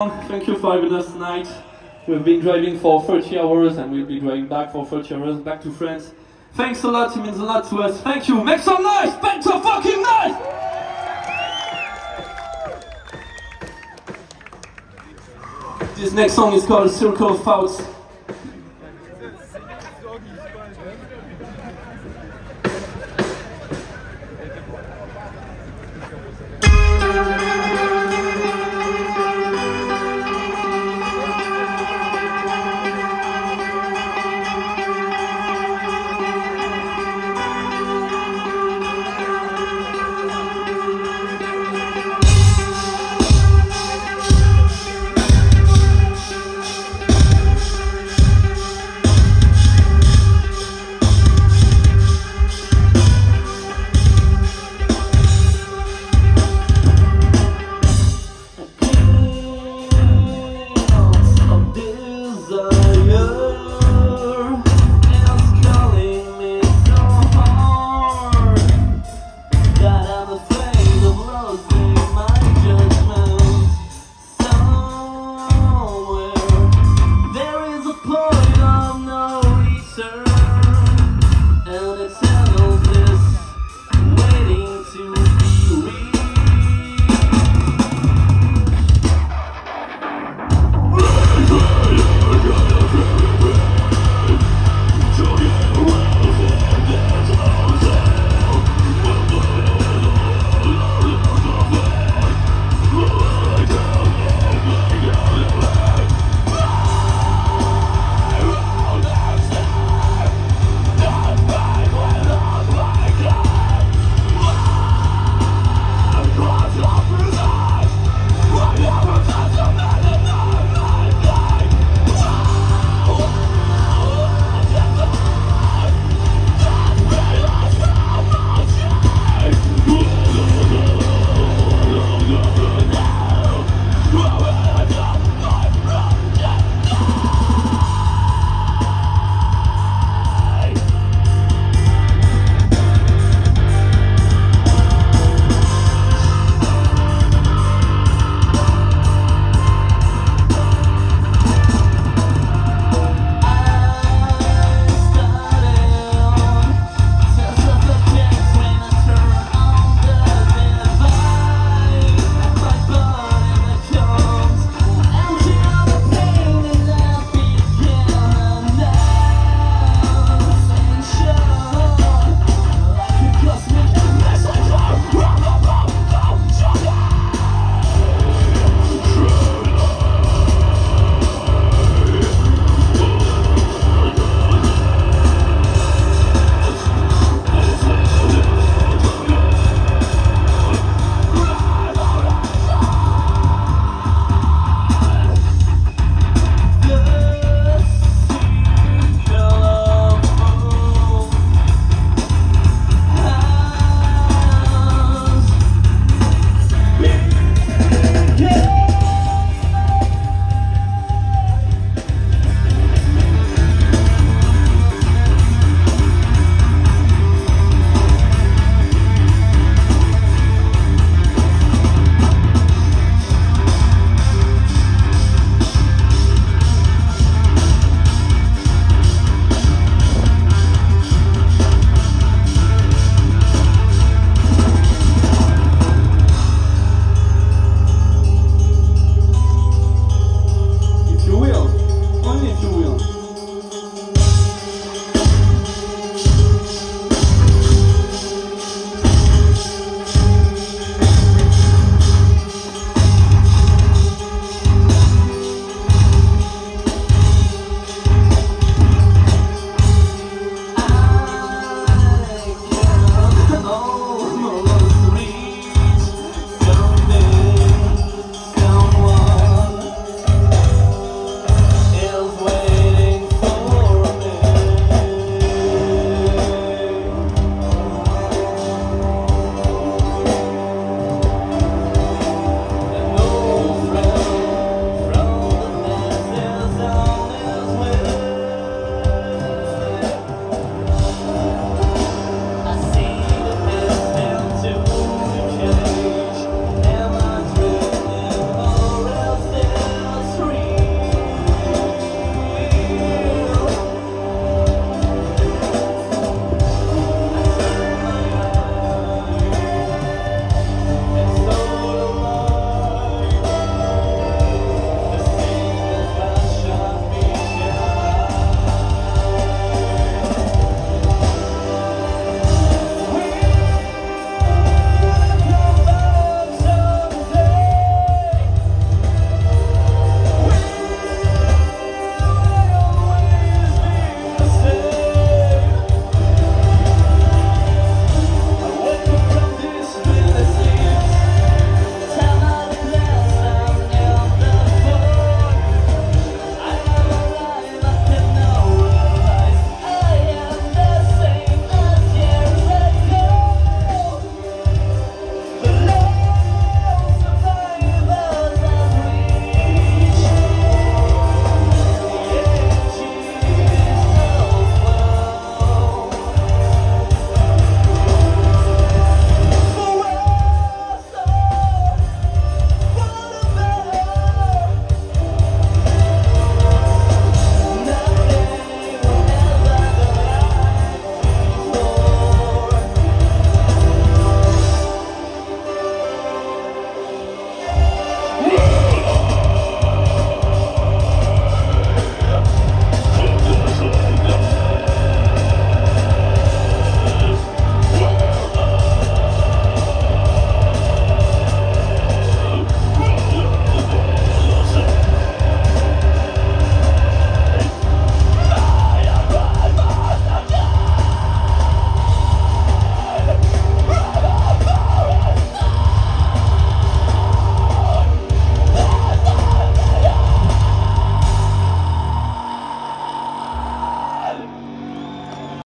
Thank you for having us tonight. We've been driving for 30 hours and we'll be driving back for 30 hours back to France. Thanks a lot, it means a lot to us. Thank you. Make some noise! Make some fucking noise! This next song is called Circle of Thoughts.